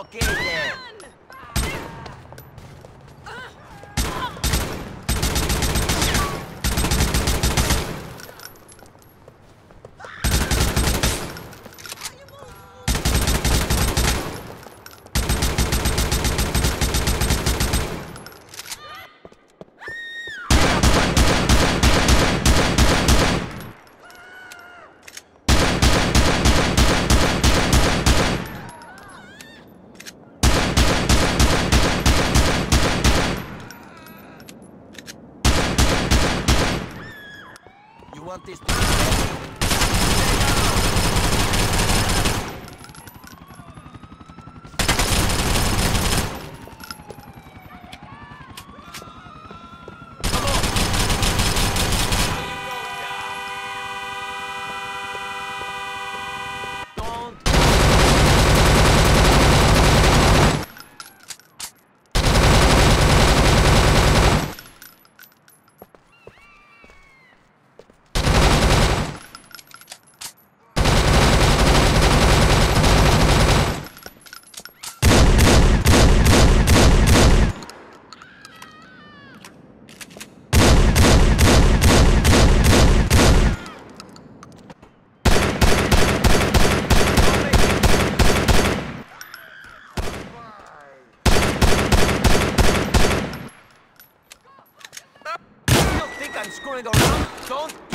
Okay then. You want this to... Don't Screwing around? Don't